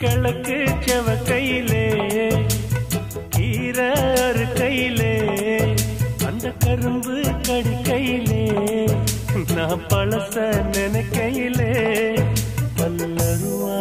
கிழக்கு செவக்கையிலே கீரறு கையிலே அந்த கரும்பு கடிக்கையிலே நான் பழச நினைக்கையிலே பல்லருவா